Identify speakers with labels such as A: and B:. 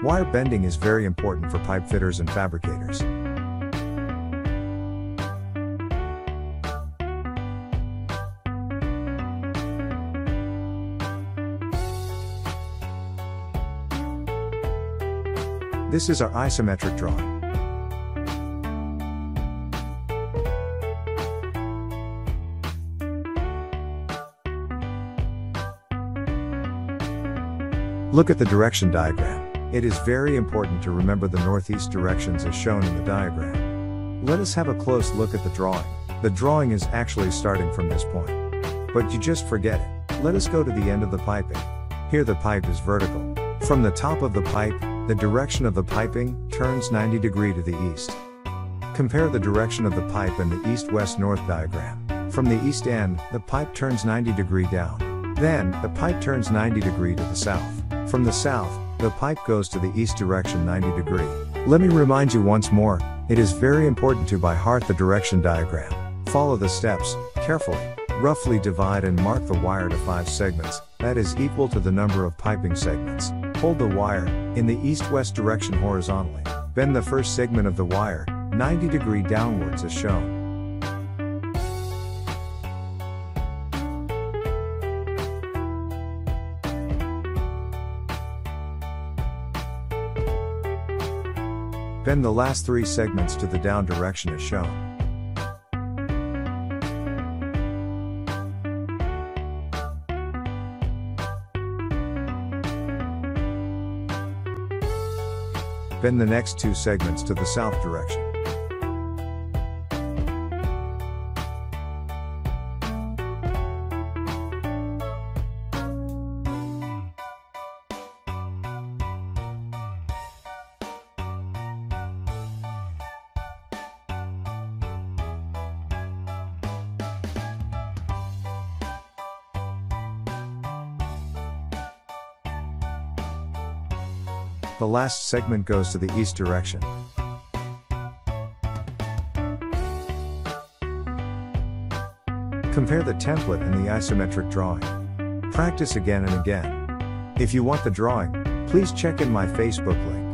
A: Wire bending is very important for pipe fitters and fabricators. This is our isometric drawing. Look at the direction diagram. It is very important to remember the northeast directions as shown in the diagram. Let us have a close look at the drawing. The drawing is actually starting from this point. But you just forget it. Let us go to the end of the piping. Here the pipe is vertical. From the top of the pipe, the direction of the piping turns 90 degree to the east. Compare the direction of the pipe in the east-west-north diagram. From the east end, the pipe turns 90 degree down. Then, the pipe turns 90 degree to the south. From the south, the pipe goes to the east direction 90 degree. Let me remind you once more, it is very important to by heart the direction diagram. Follow the steps, carefully. Roughly divide and mark the wire to 5 segments, that is equal to the number of piping segments. Hold the wire, in the east-west direction horizontally. Bend the first segment of the wire, 90 degree downwards as shown. Bend the last three segments to the down direction as shown. Bend the next two segments to the south direction. The last segment goes to the east direction. Compare the template and the isometric drawing. Practice again and again. If you want the drawing, please check in my Facebook link.